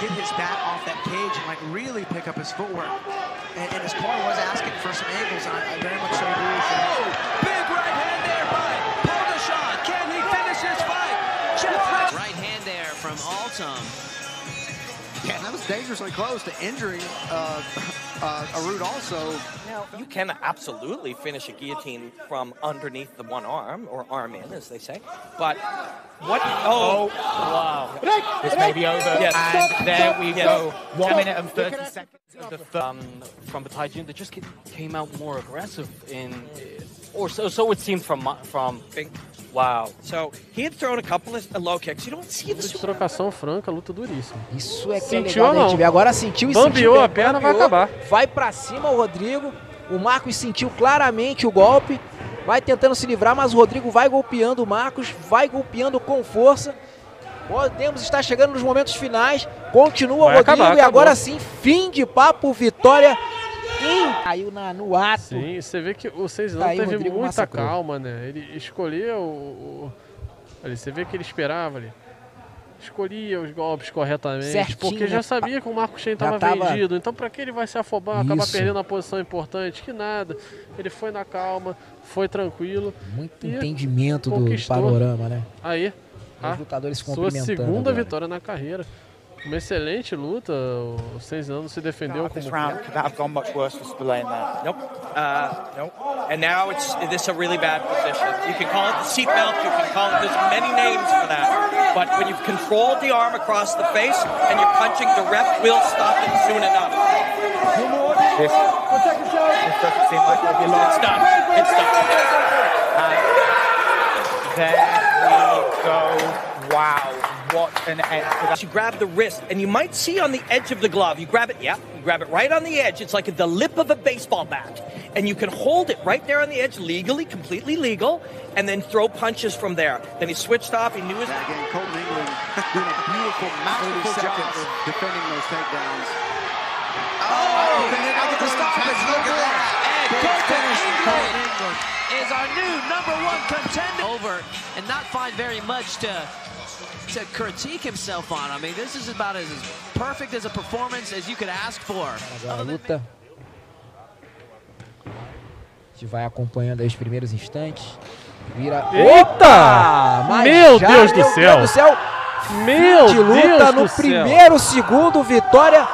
get his bat off that cage and like really pick up his footwork. And, and his corner was asking for some angles, and I, I very much so agree with him. Oh, big right hand there by Pogoshaw. Can he finish his fight? Right hand there from Altum. Yeah, that was dangerously close to injuring uh, uh, Arud also. Now, you can absolutely finish a guillotine from underneath the one arm, or arm in, as they say. But what? Oh, wow. This may be over. Yes. And there we Yes. go. One minute and 30 seconds of the um, from the Taijun that just came out more aggressive in, or so so it seemed from from. Wow. So he had thrown a couple of low kicks. You don't see this. Trocação franca, luta duríssima. Isso é que Sentiu é legal não? Agora sentiu e Bambeou sentiu. a perna, vai acabar. Vai pra cima o Rodrigo. O Marcos sentiu claramente o golpe. Vai tentando se livrar, mas o Rodrigo vai golpeando o Marcos. Vai golpeando com força. Podemos estar chegando nos momentos finais. Continua o Vai Rodrigo acabar, e agora sim, fim de papo, vitória. Em... Caiu na, no ato. Sim, você vê que o não teve Rodrigo muita massacrou. calma, né? Ele escolheu o, Ali, você vê que ele esperava ali. Escolhia os golpes corretamente, Certinho, porque né? já sabia que o Marco Chen Já estava tava- vendido. Então, para que ele vai se afobar, acabar Isso. perdendo a posição importante? Que nada. Ele foi na calma, foi tranquilo. Muito entendimento do panorama, né? Aí, Os lutadores se sua segunda agora. vitória na carreira. Uma excelente luta. O Seis anos se defendeu como. This round could not have gone much worse for Spillane there. Nope. Uh, nope. And now it's this is a really bad position. You can call it the seatbelt. You can call it. There's many names for that. But when you've controlled the arm across the face and you're punching, the ref will stop it soon enough. This, this doesn't seem like it'll be long. It's done. It's done. There we go. Wow. What an end. You grab the wrist, and you might see on the edge of the glove. You grab it, yeah, you grab it right on the edge. It's like the lip of a baseball bat. And you can hold it right there on the edge, legally, completely legal, and then throw punches from there. Then he switched off. He knew his. Again, Colton England doing a beautiful, masterful job defending those takedowns. Oh, I get the stoppage. Look at that. And Colton England is our new number one contender. Over and not find very much to to critique himself on. I mean, this is about as perfect as a performance as you could ask for. Agora a luta. A gente vai acompanhando aí os primeiros instantes. Vira. Eita! Mas Meu já, Deus do meu céu! Deus do céu! Meu de luta Deus no do céu! primeiro segundo, vitória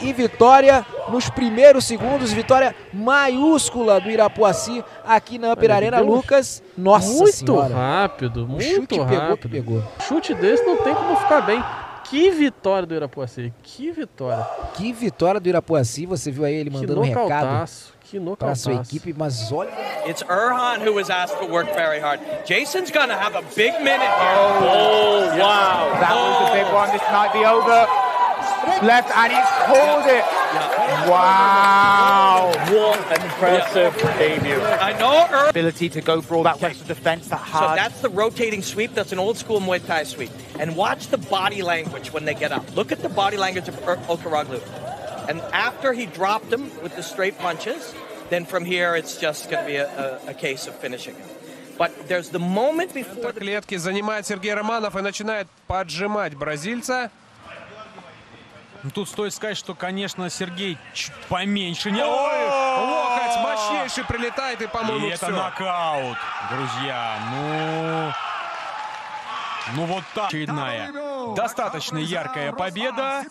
e vitória nos primeiros segundos, vitória maiúscula do Irapuaci aqui na Upper Arena. Lucas, nossa muito senhora. rápido, O muito chute pegou que rápido. pegou. Chute desse não tem como ficar bem. Que vitória do Irapuaci, que vitória. Que vitória do Irapuaci, você viu aí ele Que mandando um recado para a sua equipe, mas olha It's Erhan who was asked to work very hard. Jason's gonna have a big minute here. Oh, wow. That was a big one. This might be over. Left, and he's pulled it. Wow. What an impressive debut. I know Erhan. Ability to go for all that western defense, that So hard. that's the rotating sweep. That's an old school Muay Thai sweep. And watch the body language when they get up. Look at the body language of Er- Okaraglu. And after he dropped him with the straight punches, then from here it's just going to be a, a, a case of finishing him. But there's the moment before the клетки занимает Сергей Романов и начинает поджимать бразильца. Ну, Тут стоит сказать, что, конечно, Сергей чуть поменьше. Не... Ой! Локоть мощнейший прилетает и, по-моему, это нокаут, друзья. Ну... Ну вот так. Очередная. Достаточно яркая победа.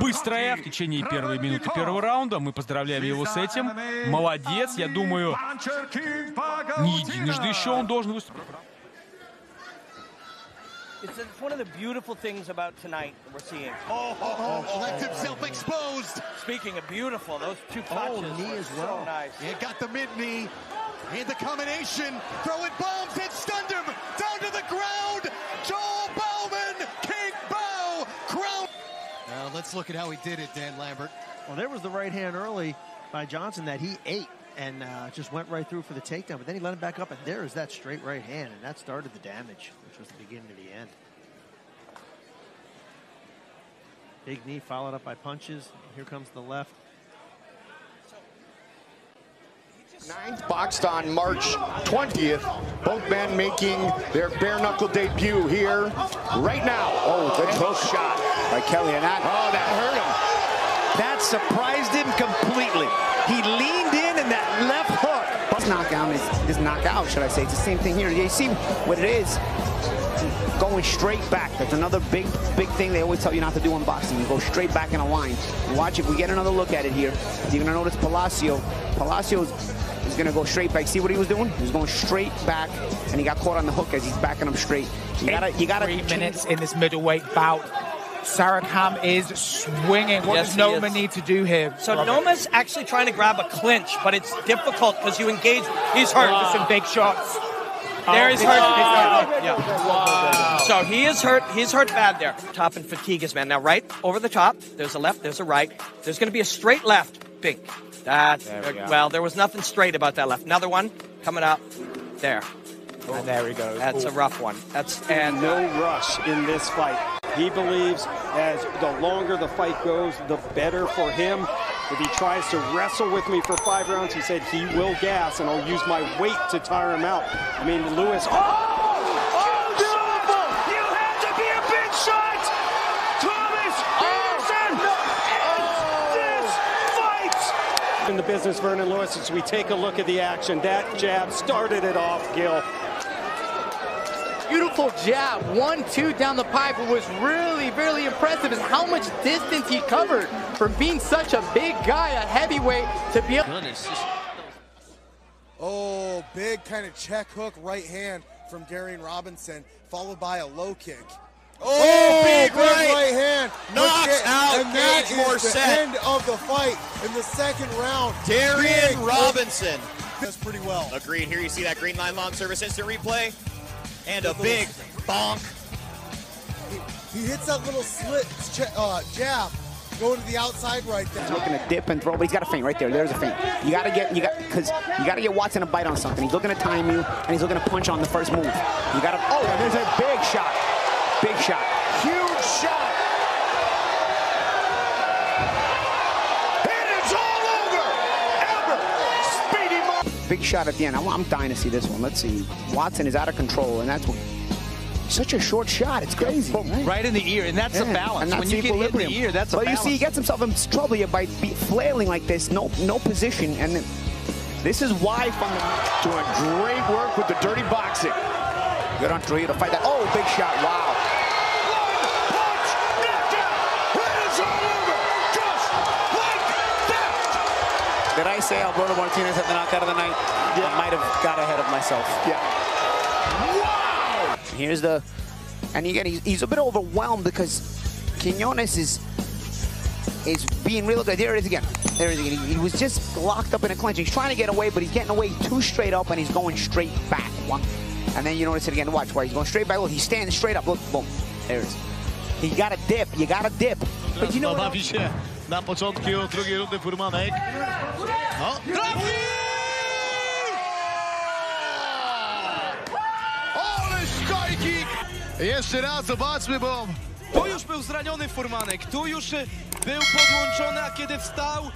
Быстрая в течение первой минуты первого раунда. Мы поздравляем его с этим. Молодец. Я думаю, не единожды еще он должен выступить. It's, it's one of the beautiful things about tonight that we're seeing. Oh, oh, oh, oh left himself exposed. Speaking of beautiful, those two touches oh, knee were as so well. nice. Yeah, got the mid knee. And the combination. Throwing bombs and stunned him down to the ground. Joel Bowman, King Bow, crown. Now let's look at how he did it, Dan Lambert. Well, there was the right hand early by Johnson that he ate and uh, just went right through for the takedown. But then he let him back up, and there is that straight right hand, and that started the damage, which was the beginning of the end. Big knee followed up by punches. Here comes the left. Ninth boxed on March 20th. Both men making their bare knuckle debut here right now. Oh, good hook shot by Kelly, and that oh, that hurt him. That surprised him completely. He leaned in and that left hook. His knockout is his knockout, should I say? It's the same thing here. You see what it is? Going straight back. That's another big, big thing they always tell you not to do in boxing. You go straight back in a line. Watch if we get another look at it here. You're gonna notice Palacio. Palacio is gonna go straight back. See what he was doing? He was going straight back, and he got caught on the hook as he's backing him straight. You gotta, you gotta. Three minutes in this middleweight bout. Sarakam is swinging. What Yes, does Noma need to do here? So Robert? Noma's actually trying to grab a clinch, but it's difficult because you engage. He's hurt. Wow. Some big shots. There he's Oh, hurt. wow. Yeah. So he is hurt. He's hurt bad there. Top and fatigue is man. Now right over the top. There's a left. There's a right. There's going to be a straight left. Big. That's There we well. There was nothing straight about that left. Another one coming up. There. And there he goes. That's a rough one. That's and no rush in this fight. He believes as the longer the fight goes, the better for him. If he tries to wrestle with me for five rounds, he said he will gas, and I'll use my weight to tire him out. I mean, Lewis. Oh, oh god you had to be a big shot! Thomas Peterson oh! this fight! in the business, Vernon Lewis, as we take a look at the action. That jab started it off, Gil. Beautiful jab, one, two down the pipe. What was really, really impressive is how much distance he covered from being such a big guy, a heavyweight, to be able. Oh, big kind of check hook right hand from Darian Robinson, followed by a low kick. Oh, oh big right. right hand. Knocks Look out and that Gage Morissette. the end of the fight in the second round. Darian Big- Robinson. Does pretty well. Agreed. Here you see that green line long service instant replay. And a big bonk. He, he hits that little slit che- uh, jab going to the outside right there. He's looking to dip and throw, but he's got a feint right there. There's a feint. You gotta get, you got, because you gotta get Watson to bite on something. He's looking to time you, and he's looking to punch on the first move. You gotta. Oh, and there's a big shot. Big shot. Huge shot. Big shot at the end. I'm, I'm dying to see this one. Let's see. Watson is out of control, and that's what. Such a short shot. It's crazy. Right, right in the ear, and that's the balance. And that's When the you get hit in the equilibrium. ear, that's the Well, you see, he gets himself in trouble here by be, flailing like this. No, no position, and then, this is why from Doing great work with the dirty boxing. good on Trujillo to fight that. Oh, big shot! Wow. It's all over. Just like that. Did I say Alberto Martinez had the knockout of the night? I might have got ahead of myself. Yeah. Wow! Here's the, and again, he's, he's a bit overwhelmed because Quinones is is being real good. There it is again. There it is again. He, he was just locked up in a clinch. He's trying to get away, but he's getting away too straight up, and he's going straight back. One, and then you notice it again. Watch where he's going straight back. Look, he's standing straight up. Look, boom. There it is. He got a dip. You got a dip. But you know what? Na początku drugiej rundy Furmanek. No, Ale sztajkik. Jeszcze raz zobaczmy, bo Tu już był zraniony Furmanek, tu już y, był podłączony, a kiedy wstał,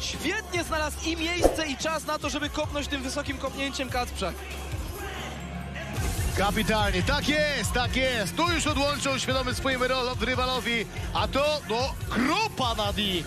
świetnie znalazł i miejsce, i czas na to, żeby kopnąć tym wysokim kopnięciem Kacprzak. Kapitalnie, tak jest, tak jest. Tu już odłączył świadomy swoim rywalowi, a to, no, grupa Nadi